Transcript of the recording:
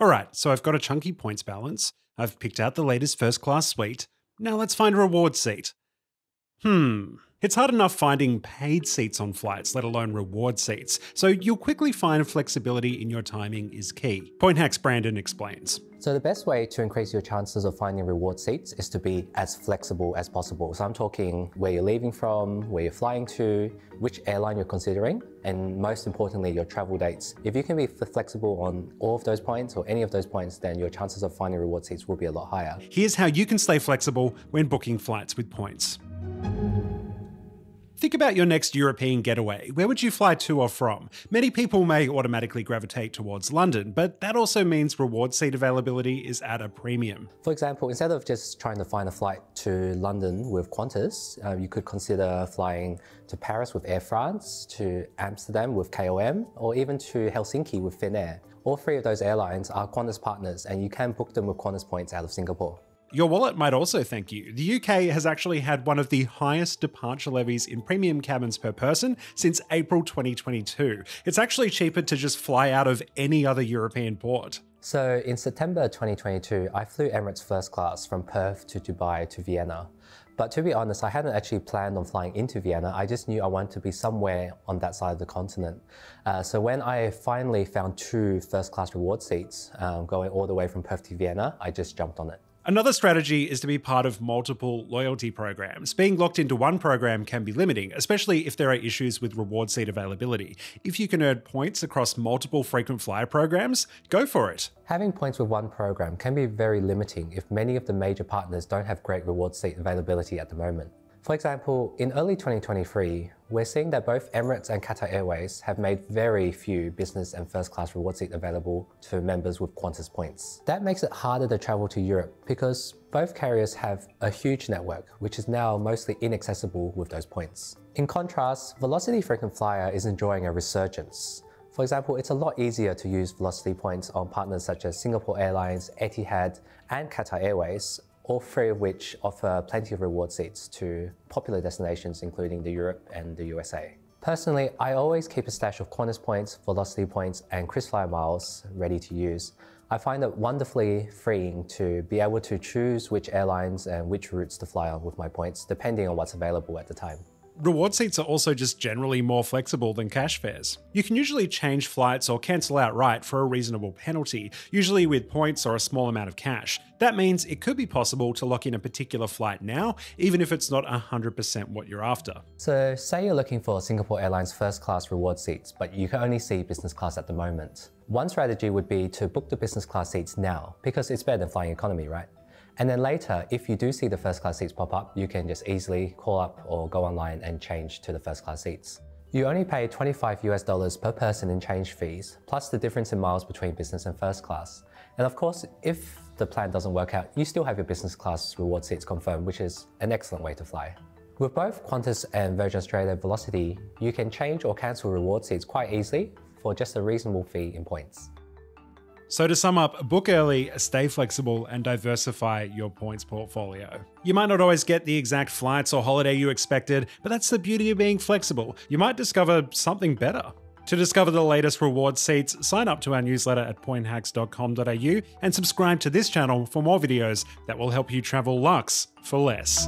Alright, so I've got a chunky points balance, I've picked out the latest first class suite, now let's find a reward seat. Hmm, it's hard enough finding paid seats on flights, let alone reward seats, so you'll quickly find flexibility in your timing is key. Point Hacks Brandon explains. So the best way to increase your chances of finding reward seats is to be as flexible as possible. So I'm talking where you're leaving from, where you're flying to, which airline you're considering, and most importantly, your travel dates. If you can be flexible on all of those points or any of those points, then your chances of finding reward seats will be a lot higher. Here's how you can stay flexible when booking flights with points. Think about your next European getaway. Where would you fly to or from? Many people may automatically gravitate towards London, but that also means reward seat availability is at a premium. For example, instead of just trying to find a flight to London with Qantas, uh, you could consider flying to Paris with Air France, to Amsterdam with KLM, or even to Helsinki with Finnair. All three of those airlines are Qantas partners, and you can book them with Qantas points out of Singapore. Your wallet might also thank you. The UK has actually had one of the highest departure levies in premium cabins per person since April 2022. It's actually cheaper to just fly out of any other European port. So in September 2022, I flew Emirates first class from Perth to Dubai to Vienna. But to be honest, I hadn't actually planned on flying into Vienna. I just knew I wanted to be somewhere on that side of the continent. Uh, so when I finally found two first class reward seats um, going all the way from Perth to Vienna, I just jumped on it. Another strategy is to be part of multiple loyalty programs. Being locked into one program can be limiting, especially if there are issues with reward seat availability. If you can earn points across multiple frequent flyer programs, go for it. Having points with one program can be very limiting if many of the major partners don't have great reward seat availability at the moment. For example, in early 2023, we're seeing that both Emirates and Qatar Airways have made very few business and first class reward seats available to members with Qantas points. That makes it harder to travel to Europe because both carriers have a huge network, which is now mostly inaccessible with those points. In contrast, Velocity Frequent Flyer is enjoying a resurgence. For example, it's a lot easier to use Velocity points on partners such as Singapore Airlines, Etihad, and Qatar Airways all three of which offer plenty of reward seats to popular destinations including the Europe and the USA. Personally, I always keep a stash of Qantas points, Velocity points, and KrisFlyer miles ready to use. I find it wonderfully freeing to be able to choose which airlines and which routes to fly on with my points, depending on what's available at the time. Reward seats are also just generally more flexible than cash fares. You can usually change flights or cancel outright for a reasonable penalty, usually with points or a small amount of cash. That means it could be possible to lock in a particular flight now, even if it's not 100% what you're after. So say you're looking for Singapore Airlines first class reward seats, but you can only see business class at the moment. One strategy would be to book the business class seats now, because it's better than flying economy, right? And then later, if you do see the first class seats pop up, you can just easily call up or go online and change to the first class seats. You only pay 25 US dollars per person in change fees, plus the difference in miles between business and first class. And of course, if the plan doesn't work out, you still have your business class reward seats confirmed, which is an excellent way to fly. With both Qantas and Virgin Australia Velocity, you can change or cancel reward seats quite easily for just a reasonable fee in points. So, to sum up, book early, stay flexible, and diversify your points portfolio. You might not always get the exact flights or holiday you expected, but that's the beauty of being flexible. You might discover something better. To discover the latest reward seats, sign up to our newsletter at pointhacks.com.au and subscribe to this channel for more videos that will help you travel luxe for less.